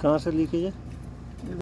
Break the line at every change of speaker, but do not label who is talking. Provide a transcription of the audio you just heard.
कहाँ से लीकेज है?